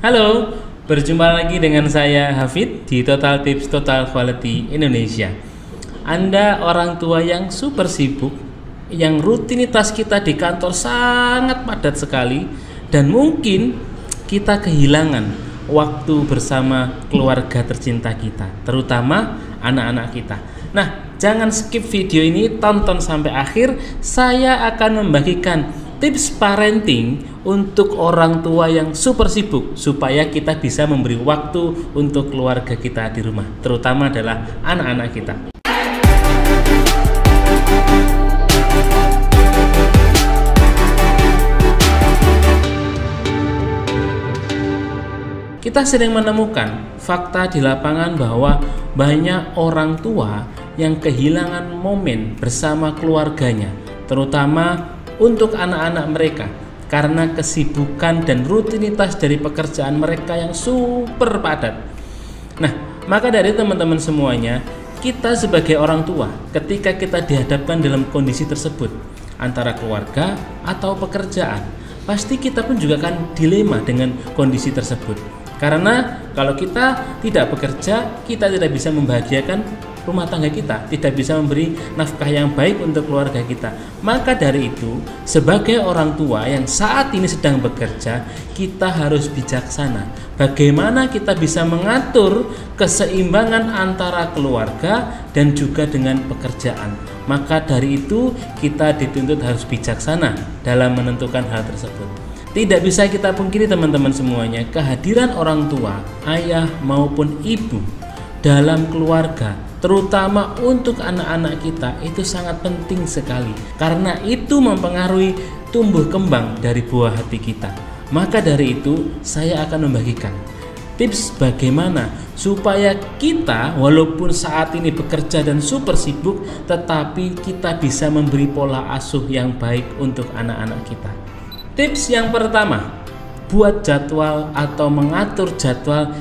Halo, berjumpa lagi dengan saya Hafid di Total Tips Total Quality Indonesia. Anda orang tua yang super sibuk, yang rutinitas kita di kantor sangat padat sekali, dan mungkin kita kehilangan waktu bersama keluarga tercinta kita, terutama anak-anak kita. Nah, jangan skip video ini, tonton sampai akhir. Saya akan membagikan tips parenting untuk orang tua yang super sibuk supaya kita bisa memberi waktu untuk keluarga kita di rumah, terutama adalah anak-anak kita. Kita sering menemukan fakta di lapangan bahwa banyak orang tua yang kehilangan momen bersama keluarganya, terutama untuk anak-anak mereka karena kesibukan dan rutinitas dari pekerjaan mereka yang super padat. Nah, maka dari teman-teman semuanya, kita sebagai orang tua, ketika kita dihadapkan dalam kondisi tersebut, antara keluarga atau pekerjaan, pasti kita pun juga akan dilema dengan kondisi tersebut. Karena kalau kita tidak bekerja, kita tidak bisa membahagiakan rumah tangga kita, tidak bisa memberi nafkah yang baik untuk keluarga kita. Maka dari itu, sebagai orang tua yang saat ini sedang bekerja, kita harus bijaksana. Bagaimana kita bisa mengatur keseimbangan antara keluarga dan juga dengan pekerjaan. Maka dari itu, kita dituntut harus bijaksana dalam menentukan hal tersebut. Tidak bisa kita pungkiri teman-teman semuanya, kehadiran orang tua, ayah maupun ibu dalam keluarga terutama untuk anak-anak kita itu sangat penting sekali karena itu mempengaruhi tumbuh kembang dari buah hati kita. Maka dari itu saya akan membagikan tips bagaimana supaya kita walaupun saat ini bekerja dan super sibuk tetapi kita bisa memberi pola asuh yang baik untuk anak-anak kita. Tips yang pertama, buat jadwal atau mengatur jadwal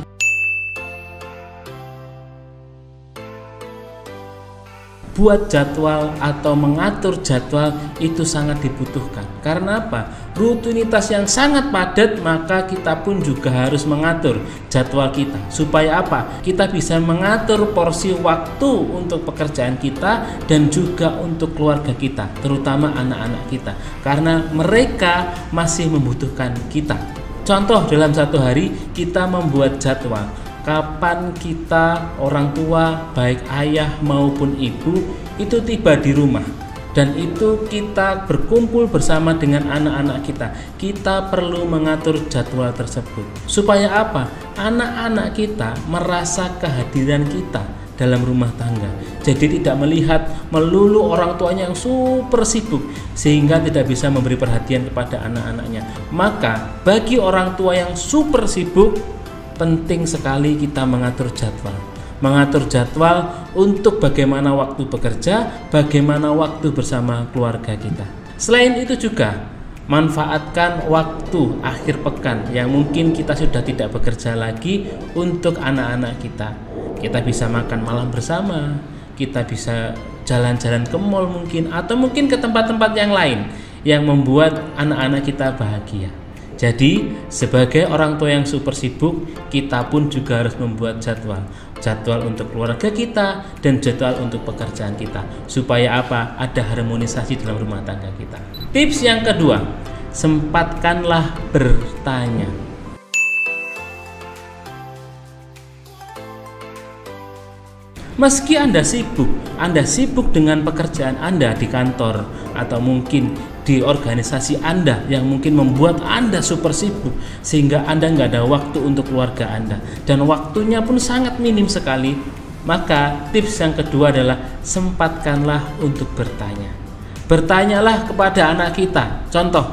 buat jadwal atau mengatur jadwal itu sangat dibutuhkan. Karena apa? Rutinitas yang sangat padat, maka kita pun juga harus mengatur jadwal kita. Supaya apa? Kita bisa mengatur porsi waktu untuk pekerjaan kita dan juga untuk keluarga kita, terutama anak-anak kita. Karena mereka masih membutuhkan kita. Contoh dalam satu hari kita membuat jadwal kapan kita orang tua baik ayah maupun ibu itu tiba di rumah dan itu kita berkumpul bersama dengan anak-anak kita. Kita perlu mengatur jadwal tersebut supaya apa? Anak-anak kita merasa kehadiran kita dalam rumah tangga. Jadi tidak melihat melulu orang tuanya yang super sibuk sehingga tidak bisa memberi perhatian kepada anak-anaknya. Maka bagi orang tua yang super sibuk penting sekali kita mengatur jadwal. Mengatur jadwal untuk bagaimana waktu bekerja, bagaimana waktu bersama keluarga kita. Selain itu juga manfaatkan waktu akhir pekan yang mungkin kita sudah tidak bekerja lagi untuk anak-anak kita. Kita bisa makan malam bersama, kita bisa jalan-jalan ke mall mungkin atau mungkin ke tempat-tempat yang lain yang membuat anak-anak kita bahagia. Jadi, sebagai orang tua yang super sibuk, kita pun juga harus membuat jadwal. Jadwal untuk keluarga kita dan jadwal untuk pekerjaan kita. Supaya apa? Ada harmonisasi dalam rumah tangga kita. Tips yang kedua, sempatkanlah bertanya. Meski Anda sibuk, Anda sibuk dengan pekerjaan Anda di kantor atau mungkin di organisasi Anda yang mungkin membuat Anda super sibuk sehingga Anda nggak ada waktu untuk keluarga Anda. Dan waktunya pun sangat minim sekali. Maka tips yang kedua adalah sempatkanlah untuk bertanya. Bertanyalah kepada anak kita. Contoh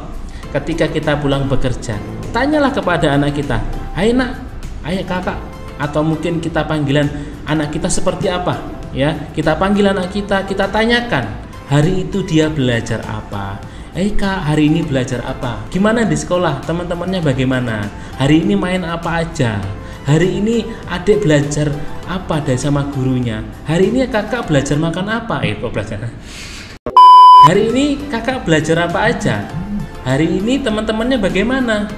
ketika kita pulang bekerja tanyalah kepada anak kita hai nak ayah kakak atau mungkin kita panggilan anak kita seperti apa ya. Kita panggil anak kita kita tanyakan hari itu dia belajar apa Eh kak hari ini belajar apa? Gimana di sekolah? Teman-temannya bagaimana? Hari ini main apa aja? Hari ini adik belajar apa dari sama gurunya? Hari ini kakak belajar makan apa? Eh kok belajar? Hari ini kakak belajar apa aja? Hari ini teman-temannya bagaimana?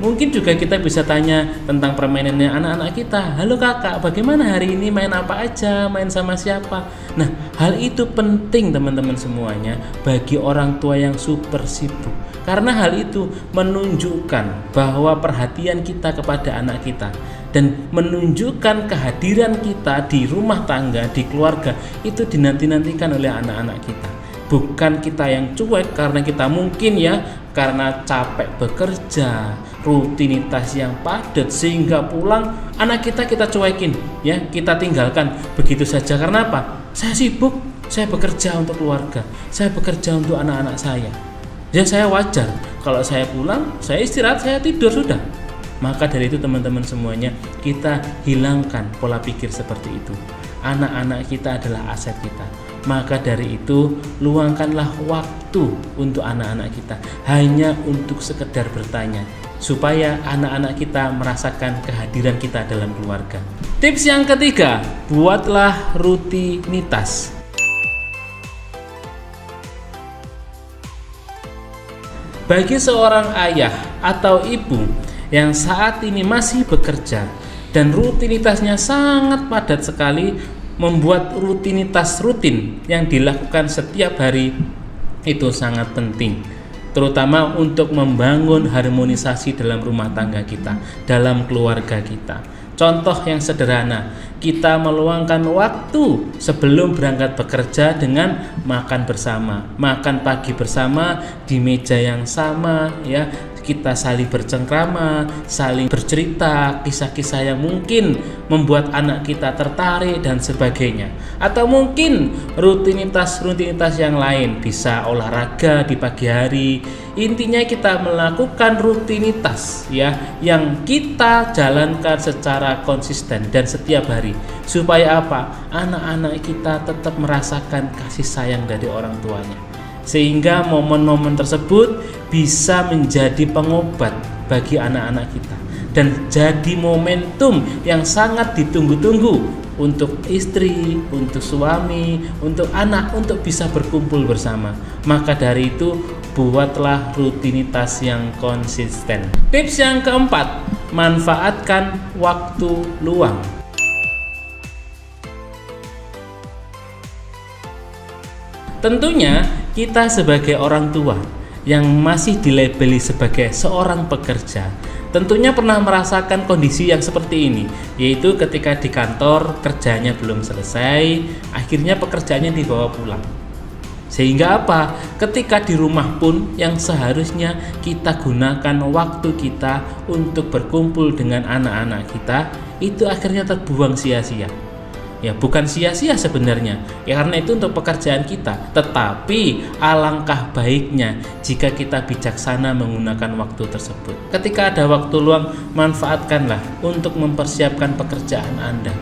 Mungkin juga kita bisa tanya tentang permainannya anak-anak kita. Halo kakak, bagaimana hari ini main apa aja, main sama siapa? Nah, hal itu penting teman-teman semuanya bagi orang tua yang super sibuk. Karena hal itu menunjukkan bahwa perhatian kita kepada anak kita dan menunjukkan kehadiran kita di rumah tangga, di keluarga itu dinanti-nantikan oleh anak-anak kita bukan kita yang cuek karena kita mungkin ya karena capek bekerja rutinitas yang padat sehingga pulang anak kita kita cuekin ya kita tinggalkan. Begitu saja karena apa? Saya sibuk saya bekerja untuk keluarga saya bekerja untuk anak-anak saya. Ya saya wajar. Kalau saya pulang saya istirahat saya tidur sudah. Maka dari itu teman-teman semuanya kita hilangkan pola pikir seperti itu. Anak-anak kita adalah aset kita maka dari itu luangkanlah waktu untuk anak-anak kita hanya untuk sekedar bertanya supaya anak-anak kita merasakan kehadiran kita dalam keluarga. Tips yang ketiga, buatlah rutinitas. Bagi seorang ayah atau ibu yang saat ini masih bekerja dan rutinitasnya sangat padat sekali, membuat rutinitas rutin yang dilakukan setiap hari itu sangat penting terutama untuk membangun harmonisasi dalam rumah tangga kita, dalam keluarga kita. Contoh yang sederhana, kita meluangkan waktu sebelum berangkat bekerja dengan makan bersama, makan pagi bersama di meja yang sama ya, kita saling bercengkrama, saling bercerita, kisah-kisah yang mungkin membuat anak kita tertarik dan sebagainya. Atau mungkin rutinitas-rutinitas yang lain, bisa olahraga di pagi hari. Intinya kita melakukan rutinitas ya yang kita jalankan secara konsisten dan setiap hari. Supaya apa? Anak-anak kita tetap merasakan kasih sayang dari orang tuanya sehingga momen-momen tersebut bisa menjadi pengobat bagi anak-anak kita dan jadi momentum yang sangat ditunggu-tunggu untuk istri, untuk suami, untuk anak untuk bisa berkumpul bersama. Maka dari itu buatlah rutinitas yang konsisten. Tips yang keempat, manfaatkan waktu luang. Tentunya kita sebagai orang tua yang masih dilabeli sebagai seorang pekerja tentunya pernah merasakan kondisi yang seperti ini yaitu ketika di kantor kerjanya belum selesai akhirnya pekerjaannya dibawa pulang. Sehingga apa? Ketika di rumah pun yang seharusnya kita gunakan waktu kita untuk berkumpul dengan anak-anak kita itu akhirnya terbuang sia-sia ya bukan sia-sia sebenarnya. Ya karena itu untuk pekerjaan kita. Tetapi alangkah baiknya jika kita bijaksana menggunakan waktu tersebut. Ketika ada waktu luang manfaatkanlah untuk mempersiapkan pekerjaan Anda.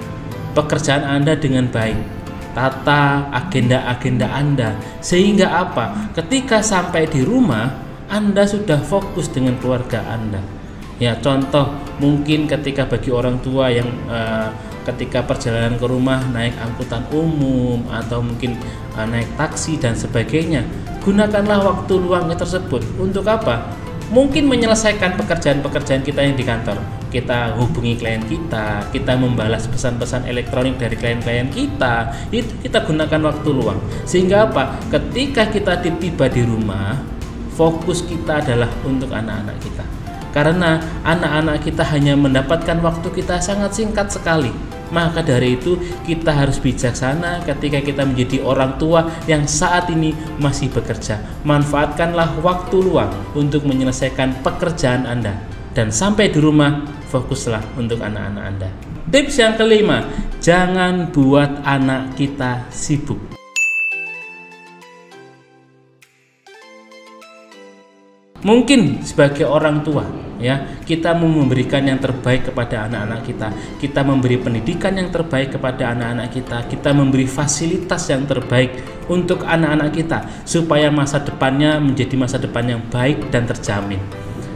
Pekerjaan Anda dengan baik. Tata agenda-agenda Anda. Sehingga apa? Ketika sampai di rumah Anda sudah fokus dengan keluarga Anda. Ya contoh mungkin ketika bagi orang tua yang uh, ketika perjalanan ke rumah naik angkutan umum atau mungkin uh, naik taksi dan sebagainya gunakanlah waktu luang tersebut. Untuk apa? Mungkin menyelesaikan pekerjaan-pekerjaan kita yang di kantor. Kita hubungi klien kita kita membalas pesan-pesan elektronik dari klien-klien kita. Itu kita gunakan waktu luang. Sehingga apa? Ketika kita tiba di rumah fokus kita adalah untuk anak-anak kita. Karena anak-anak kita hanya mendapatkan waktu kita sangat singkat sekali maka dari itu kita harus bijaksana ketika kita menjadi orang tua yang saat ini masih bekerja. Manfaatkanlah waktu luang untuk menyelesaikan pekerjaan Anda dan sampai di rumah fokuslah untuk anak-anak Anda. Tips yang kelima, jangan buat anak kita sibuk. Mungkin sebagai orang tua, ya, kita memberikan yang terbaik kepada anak-anak kita. Kita memberi pendidikan yang terbaik kepada anak-anak kita. Kita memberi fasilitas yang terbaik untuk anak-anak kita supaya masa depannya menjadi masa depan yang baik dan terjamin.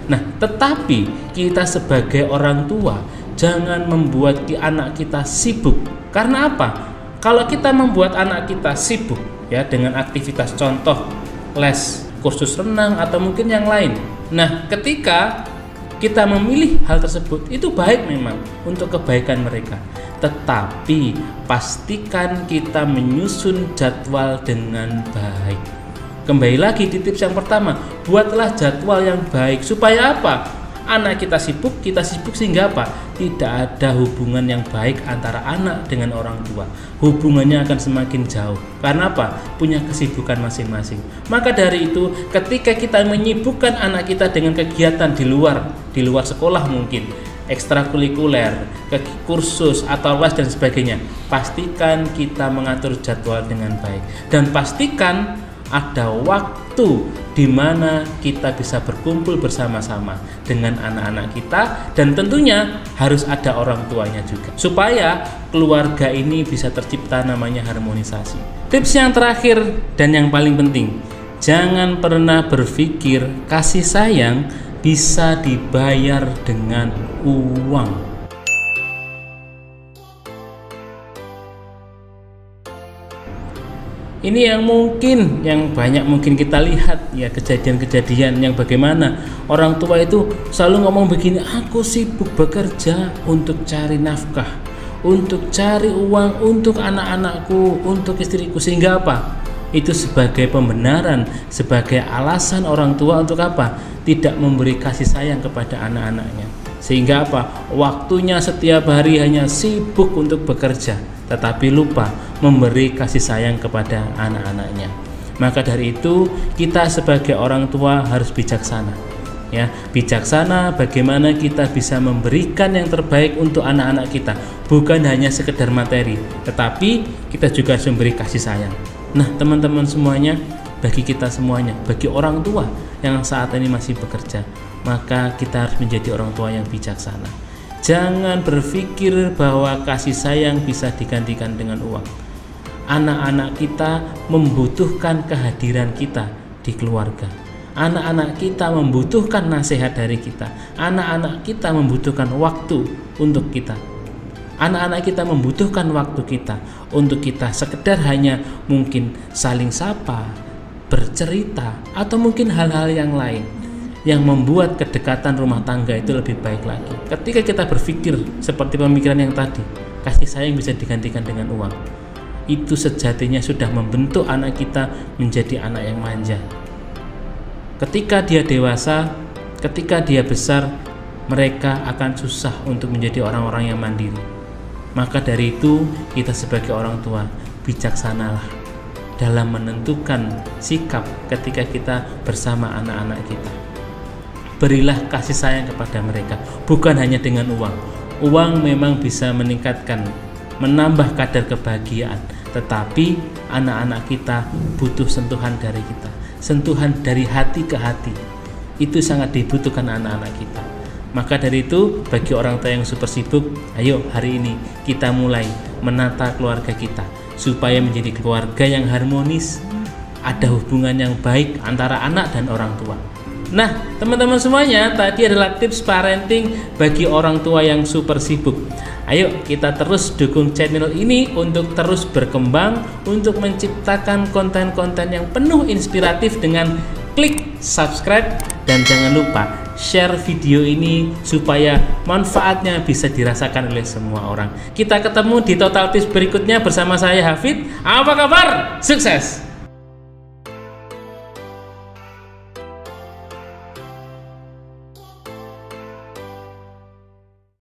Nah, tetapi kita sebagai orang tua jangan membuat anak kita sibuk. Karena apa? Kalau kita membuat anak kita sibuk ya dengan aktivitas contoh les kursus renang atau mungkin yang lain. Nah, ketika kita memilih hal tersebut itu baik memang untuk kebaikan mereka. Tetapi pastikan kita menyusun jadwal dengan baik. Kembali lagi di tips yang pertama, buatlah jadwal yang baik supaya apa? anak kita sibuk, kita sibuk sehingga apa? Tidak ada hubungan yang baik antara anak dengan orang tua. Hubungannya akan semakin jauh. Karena apa? Punya kesibukan masing-masing. Maka dari itu, ketika kita menyibukkan anak kita dengan kegiatan di luar, di luar sekolah mungkin, ekstrakurikuler, kursus atau les dan sebagainya, pastikan kita mengatur jadwal dengan baik dan pastikan ada waktu di mana kita bisa berkumpul bersama-sama dengan anak-anak kita dan tentunya harus ada orang tuanya juga supaya keluarga ini bisa tercipta namanya harmonisasi. Tips yang terakhir dan yang paling penting, jangan pernah berpikir kasih sayang bisa dibayar dengan uang. Ini yang mungkin yang banyak mungkin kita lihat ya kejadian-kejadian yang bagaimana. Orang tua itu selalu ngomong begini aku sibuk bekerja untuk cari nafkah untuk cari uang untuk anak-anakku untuk istriku. Sehingga apa? Itu sebagai pembenaran sebagai alasan orang tua untuk apa? Tidak memberi kasih sayang kepada anak-anaknya. Sehingga apa? Waktunya setiap hari hanya sibuk untuk bekerja tetapi lupa memberi kasih sayang kepada anak-anaknya. Maka dari itu, kita sebagai orang tua harus bijaksana. Ya, bijaksana bagaimana kita bisa memberikan yang terbaik untuk anak-anak kita, bukan hanya sekedar materi, tetapi kita juga harus memberi kasih sayang. Nah, teman-teman semuanya, bagi kita semuanya, bagi orang tua yang saat ini masih bekerja, maka kita harus menjadi orang tua yang bijaksana Jangan berpikir bahwa kasih sayang bisa digantikan dengan uang. Anak-anak kita membutuhkan kehadiran kita di keluarga. Anak-anak kita membutuhkan nasihat dari kita. Anak-anak kita membutuhkan waktu untuk kita. Anak-anak kita membutuhkan waktu kita untuk kita sekedar hanya mungkin saling sapa, bercerita, atau mungkin hal-hal yang lain yang membuat kedekatan rumah tangga itu lebih baik lagi. Ketika kita berpikir seperti pemikiran yang tadi, kasih sayang bisa digantikan dengan uang. Itu sejatinya sudah membentuk anak kita menjadi anak yang manja. Ketika dia dewasa, ketika dia besar, mereka akan susah untuk menjadi orang-orang yang mandiri. Maka dari itu, kita sebagai orang tua bijaksanalah dalam menentukan sikap ketika kita bersama anak-anak kita berilah kasih sayang kepada mereka bukan hanya dengan uang uang memang bisa meningkatkan menambah kadar kebahagiaan. Tetapi anak-anak kita butuh sentuhan dari kita sentuhan dari hati ke hati. Itu sangat dibutuhkan anak-anak kita. Maka dari itu bagi orang tua yang super sibuk ayo hari ini kita mulai menata keluarga kita supaya menjadi keluarga yang harmonis ada hubungan yang baik antara anak dan orang tua. Nah, teman-teman semuanya, tadi adalah tips parenting bagi orang tua yang super sibuk. Ayo kita terus dukung channel ini untuk terus berkembang untuk menciptakan konten-konten yang penuh inspiratif dengan klik subscribe dan jangan lupa share video ini supaya manfaatnya bisa dirasakan oleh semua orang. Kita ketemu di Total Tips berikutnya bersama saya Hafid. Apa kabar? Sukses!